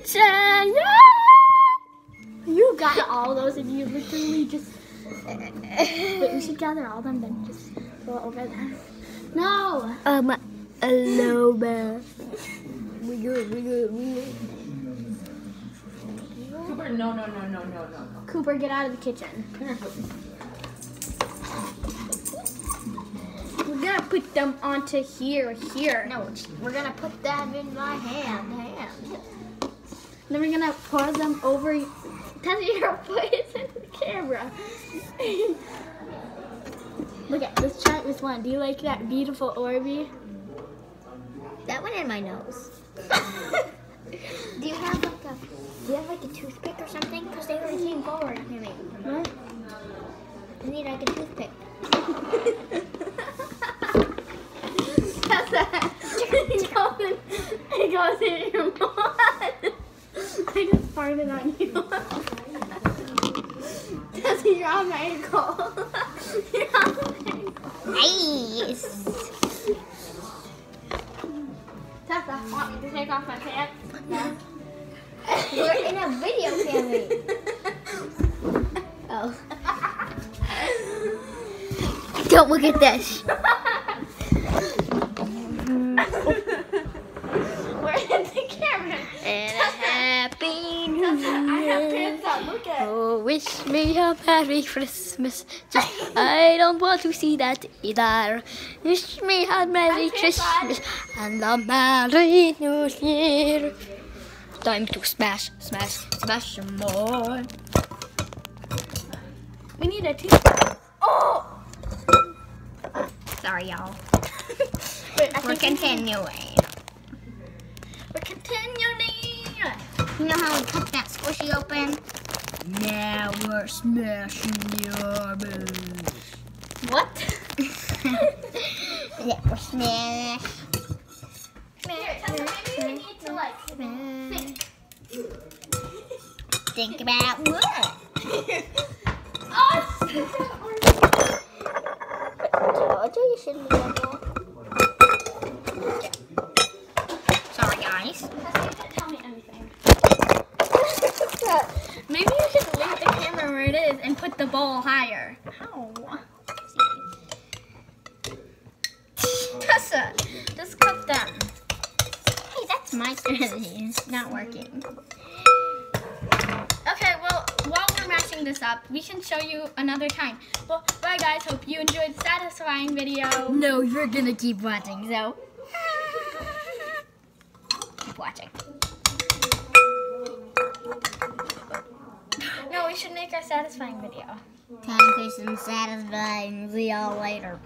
kitchen. Yeah! You got all those and you literally just. Wait, we should gather all them, then just go over there. No! Um, Aloba. We good, we good, we good. Cooper, no, no, no, no, no, no, no. Cooper, get out of the kitchen. Come here, Cooper. We're gonna put them onto here, here. No, we're gonna put that in my hand, hand. Then we're gonna pour them over. That's your foot is in the camera. Look at let's try this one. Do you like that beautiful Orby? That went in my nose. do you have like a, do you have like a toothpick or something? Because they already came forward to me. What? I need like a toothpick. That. It goes in, it goes in your mouth. I just farted on you. That's you're on my ankle. you're on my ankle. Nice. Tessa, want me to take off my pants? No. We're in a video family. Oh. Don't look at this. Wish me a Merry Christmas. Just, I don't want to see that either. Wish me a Merry. Christmas and a Merry New Year. Time to smash, smash, smash some more. We need a toothbrush. Oh! Sorry, y'all. We're think we need- continuing. We're continuing. You know how we cut that squishy open? We're smashing the. What? yeah, we're smash. Here, Tessa, maybe we need to like Think. Think about what? Oh, Told you you shouldn't be doing that. Sorry, guys. Tessa, you didn't tell me anything. Maybe you should leave the camera where it is and put the bowl higher. How? Tessa, just cut them. Hey, that's my strategy. It's not working. Okay, well, while we're mashing this up, we can show you another time. Well, bye guys. Hope you enjoyed satisfying video. No, you're gonna keep watching, so. Keep watching. We should make our satisfying video. Time for some satisfying. Y'all later.